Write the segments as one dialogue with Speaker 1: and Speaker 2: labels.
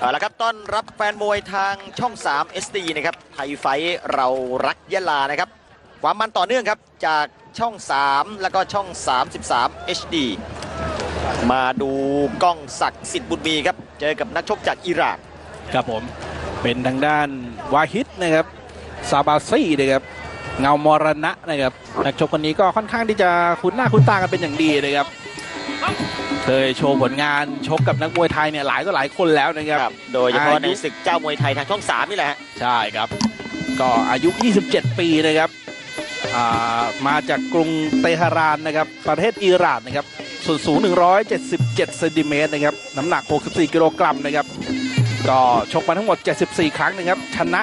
Speaker 1: เอาละครับต้อนรับแฟนมวยทางช่อง 3 SD นะครับไทยไฟเรารักยะลานะครับ ความมันต่อเนื่องครับจากช่อง 3 แล้วก็ช่อง 33 HD มาดูกล้องศักดิ์สิทธิ์บุญมีครับ เจอกับนักชกจากอิหร่าน
Speaker 2: ครับผมเป็นทางด้านวาฮิดนะครับซาบาซี่นะครับเงามรณะนะครับนักชกคนนี้ก็ค่อนข้างที่จะคุ้นหน้าคุ้นตากันเป็นอย่างดีนะครับ เคยโชว์ผลงานชกกับนักมวยไทยเนี่ยหลายก็หลายคนแล้วนะครับ
Speaker 1: โดยเฉพาะ
Speaker 2: อายุ
Speaker 1: ในศึกเจ้ามวยไทยทางช่อง3นี่แหละฮะ
Speaker 2: ใช่ครับ ก็อายุ 27 ปีนะครับอ่ามาจากกรุงเตหะรานนะครับ ประเทศอิหร่านนะครับ ส่วนสูง 177เซนติเมตรนะครับ น้ำหนัก 64 กิโลกรัมนะครับ ก็ชกมาทั้งหมด 74 ครั้งนะครับ ชนะ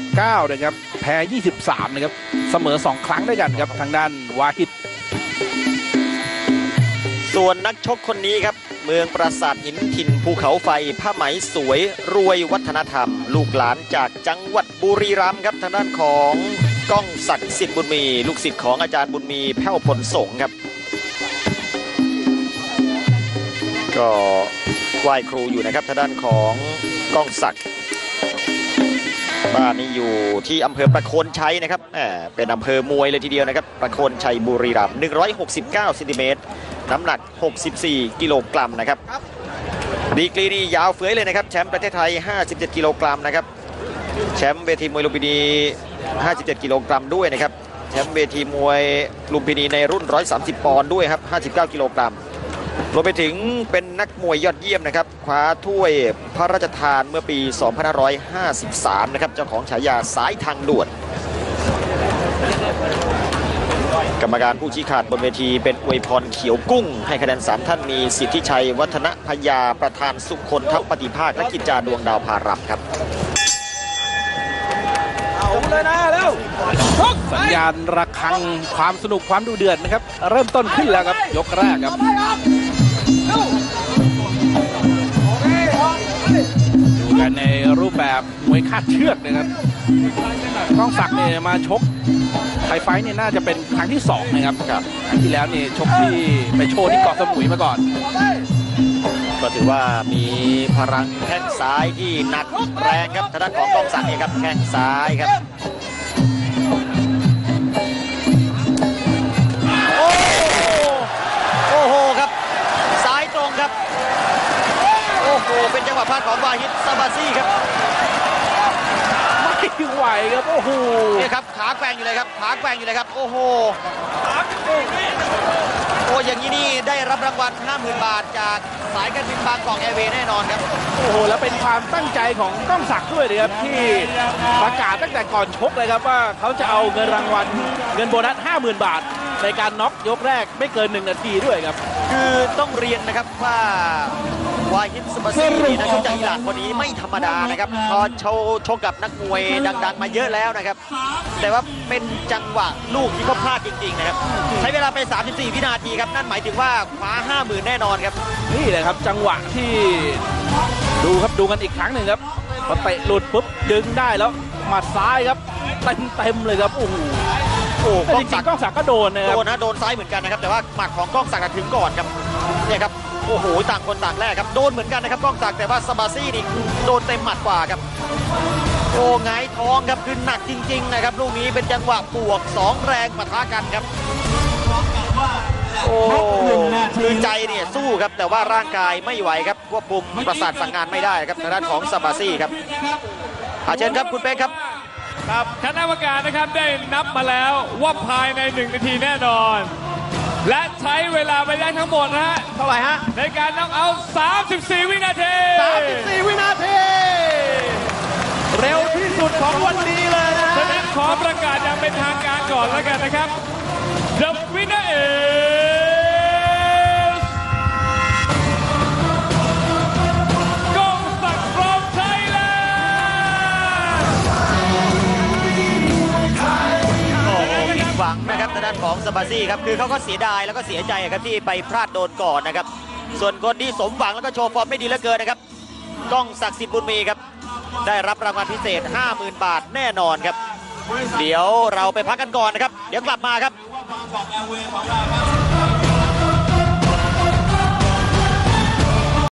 Speaker 2: 49 นะครับ แพ้ 23 นะครับ เสมอ 2 ครั้งด้วยกันครับ ทางด้านวาฮิด
Speaker 1: ส่วนนักชกคนนี้ครับ เมืองปราสาทหินถิ่นภูเขาไฟผ้าไหมสวยรวยวัฒนธรรม ลูกหลานจากจังหวัดบุรีรัมย์ครับทางด้านของก้องศักดิ์สิทธิ์บุญมี ลูกศิษย์ของอาจารย์บุญมีแพ้วผลสงครับ ก็ไหว้ครูอยู่นะครับทางด้านของก้องศักดิ์บ้านนี้อยู่ที่อำเภอประโคนชัยนะครับแหมเป็นอำเภอมวยเลยทีเดียวนะครับ ประโคนชัยบุรีรัมย์169เซนติเมตร น้ำหนัก 64 กิโลกรัมนะครับดีกรีนี่ยาวเฟ้ยเลยนะครับแชมป์ประเทศไทย 57 กิโลกรัมนะครับแชมป์เวทีมวยลุมพินี 57 กิโลกรัมด้วยนะครับแชมป์เวทีมวยลุมพินีในรุ่น 130 ปอนด์ด้วยครับ 59 กิโลกรัมรวมไปถึงเป็นนักมวยยอดเยี่ยมนะครับคว้าถ้วยพระราชทานเมื่อปี 2553 นะครับเจ้าของฉายาสายทางด่วน กรรมการผู้ชี้ขาดบนเวทีเป็นอวยพรเขียวกุ้ง ให้คะแนนสามท่านมีสิทธิชัย วัฒนพยาประธานสุคนทัพปฏิภาคและกิจจาดวงดาวพารับครับ
Speaker 2: สัญญาณระฆังความสนุกความดูเดือดนะครับ เริ่มต้นขึ้นแล้วครับ ยกแรกครับ กันในรูปแบบมวยคาดเชือกนะครับกล้องศักดิ์เนี่ยมาชกไทยไฟท์เนี่ยน่าจะเป็นครั้งที่สองนะครับครับครั้งที่แล้วเนี่ยชกที่ไปโชว์ที่เกาะสมุยมาก่อน
Speaker 1: ก็ถือว่ามีพลังแข้งซ้ายที่หนักแรงครับทางด้านของกองสักดิ์เนี่ยครับแข้งซ้ายครับ พลาดของวาฮิตซาบาซี่ครับ
Speaker 2: ไม่ไหวครับโอ้โห
Speaker 1: เนี่ยครับขาแกว่งอยู่เลยครับขาแกว่งอยู่เลยครับโอ้โหโอ้อย่างนี้นี่ได้รับรางวัล50,000 บาท จากสายการบินบางกอกแอร์เวย์แน่นอนครับ
Speaker 2: โอ้โหแล้วเป็นความตั้งใจของกล้องศักดิ์ด้วยนะครับที่ประกาศตั้งแต่ก่อนชกเลยครับว่าเขาจะเอาเงินรางวัลเงินโบนัส50,000 บาท ในการน็อกยกแรกไม่เกิน 1 นาทีด้วยครับ
Speaker 1: คือต้องเรียนนะครับว่าวาฮิตสมาซีนี่นักชกจากอิหร่านคนนี้ไม่ธรรมดานะครับพอโชว์ชกกับนักมวยดัง ๆ มาเยอะแล้วนะครับ แต่ว่าเป็นจังหวะลูกที่เขาพลาดจริง ๆ นะครับ ใช้เวลาไป 34 วินาทีครับ นั่นหมายถึงว่าคว้า50,000 แน่นอนครับ
Speaker 2: นี่แหละครับจังหวะที่ดูครับดูกันอีกครั้งหนึ่งครับพอเตะหลุดปุ๊บดึงได้แล้วหมัดซ้ายครับเต็มเต็มเลยครับโอ้โห
Speaker 1: โอ้
Speaker 2: แต่
Speaker 1: กล้
Speaker 2: จ
Speaker 1: อง
Speaker 2: ริ
Speaker 1: ศั
Speaker 2: ง
Speaker 1: ก
Speaker 2: ๆ
Speaker 1: ดิ์
Speaker 2: กล้องศักดิ์ก็โดนนะค
Speaker 1: โด
Speaker 2: รับ
Speaker 1: นนะโดนซ้ายเหมือนกันนะครับแต่ว่าหมัดของกล้องศักดิ์ถึงก่อนครับเนี่ยครับโอ้โหต่างคนต่างแรกครับโดนเหมือนกันนะครับกล้องศักดิ์แต่ว่าซาบาซี่นี่โดนเต็มหมัดกว่าครับโอ้ไงายท้องครับคือหนักจริง ๆ นะครับลูกนี้เป็นจังหวะบวกสองแรงปะทะกันครับโอ้คือใจเนี่ยสู้ครับแต่ว่าร่างกายไม่ไหวครับควบคุมประสาทสั่งงานไม่ได้ครับทางด้านของซาบาซี่ครับอาเชิญครับคุณเป๊กครับ
Speaker 3: ครับคณะกรรมการนะครับได้นับมาแล้วว่าภายใน 1 นาทีแน่นอน และใช้เวลาไปได้ทั้งหมดนะฮะ
Speaker 1: เท่าไหร่ฮะ
Speaker 3: ในการน็อกเอาท์34 วินาที
Speaker 1: 34 วินาที เร็วที่สุดของวันนี้เลยนะ
Speaker 3: ฉะนั้นขอประกาศอย่างเป็นทางการก่อนแล้วกันนะครับ The winner is
Speaker 1: ทางด้านของซาบาซี่ครับคือเขาก็เสียดายแล้วก็เสียใจครับที่ไปพลาดโดนก่อนนะครับ ส่วนคนที่สมหวังแล้วก็โชว์ฟอร์มไม่ดีเหลือเกินนะครับก้องศักดิ์สิทธิ์บุญมีครับ ได้รับรางวัลพิเศษ 50,000 บาทแน่นอนครับ เดี๋ยวเราไปพักกันก่อนนะครับ เดี๋ยวกลับมาครับ